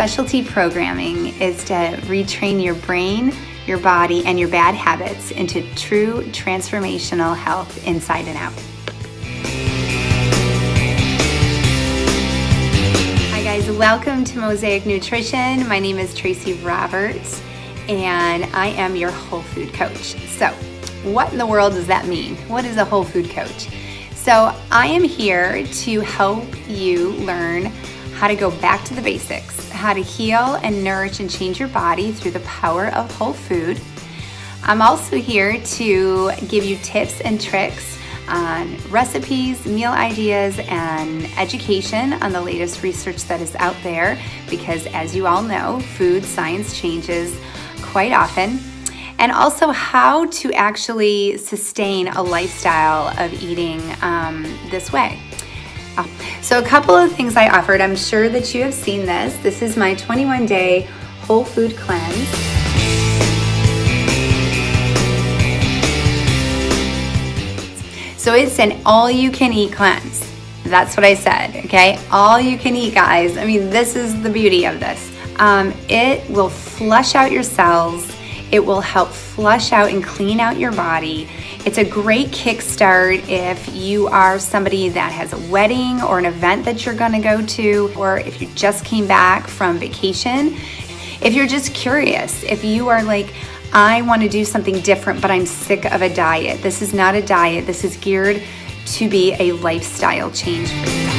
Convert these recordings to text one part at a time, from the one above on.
specialty programming is to retrain your brain, your body, and your bad habits into true transformational health inside and out. Hi guys, welcome to Mosaic Nutrition. My name is Tracy Roberts and I am your whole food coach. So, what in the world does that mean? What is a whole food coach? So, I am here to help you learn how to go back to the basics, how to heal and nourish and change your body through the power of whole food. I'm also here to give you tips and tricks on recipes, meal ideas, and education on the latest research that is out there because, as you all know, food science changes quite often. And also, how to actually sustain a lifestyle of eating um, this way. So a couple of things I offered, I'm sure that you have seen this. This is my 21 day whole food cleanse. So it's an all you can eat cleanse. That's what I said, okay? All you can eat, guys. I mean, this is the beauty of this. Um, it will flush out your cells. It will help flush out and clean out your body. It's a great kickstart if you are somebody that has a wedding or an event that you're gonna go to, or if you just came back from vacation. If you're just curious, if you are like, I wanna do something different, but I'm sick of a diet. This is not a diet, this is geared to be a lifestyle change for you.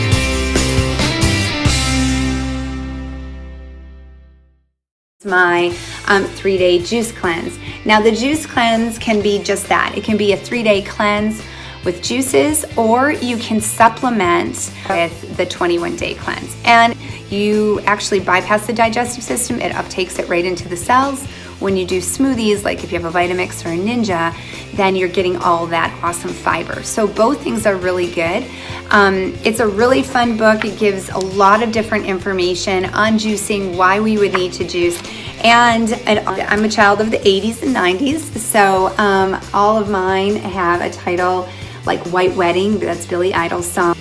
My um, three day juice cleanse. Now, the juice cleanse can be just that it can be a three day cleanse with juices, or you can supplement with the 21 day cleanse. And you actually bypass the digestive system, it uptakes it right into the cells. When you do smoothies, like if you have a Vitamix or a Ninja, then you're getting all that awesome fiber. So both things are really good. Um, it's a really fun book. It gives a lot of different information on juicing, why we would need to juice. And I'm a child of the 80s and 90s, so um, all of mine have a title like White Wedding, that's Billy Idol's song.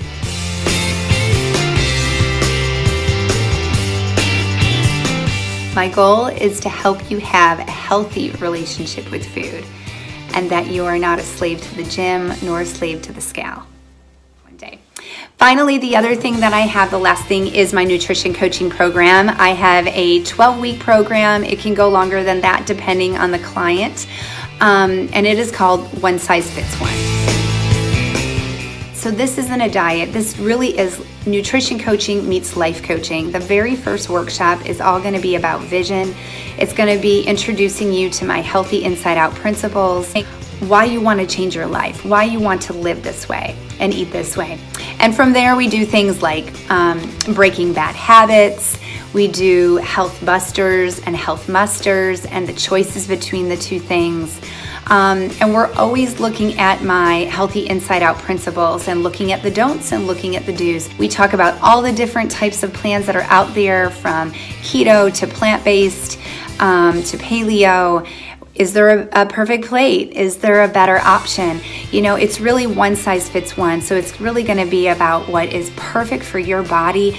My goal is to help you have a healthy relationship with food and that you are not a slave to the gym nor a slave to the scale. One day. Finally, the other thing that I have, the last thing, is my nutrition coaching program. I have a 12 week program. It can go longer than that depending on the client. Um, and it is called One Size Fits One. So, this isn't a diet. This really is nutrition coaching meets life coaching. The very first workshop is all going to be about vision. It's going to be introducing you to my healthy inside out principles, why you want to change your life, why you want to live this way and eat this way. And from there, we do things like um, breaking bad habits. We do health busters and health musters and the choices between the two things. Um, and we're always looking at my healthy inside out principles and looking at the don'ts and looking at the do's. We talk about all the different types of plans that are out there from keto to plant based um, to paleo. Is there a, a, perfect plate? Is there a better option? You know, it's really one size fits one. So it's really going to be about what is perfect for your body.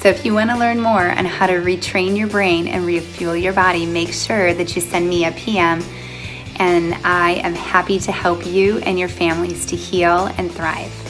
So if you want to learn more on how to retrain your brain and refuel your body, make sure that you send me a PM and I am happy to help you and your families to heal and thrive.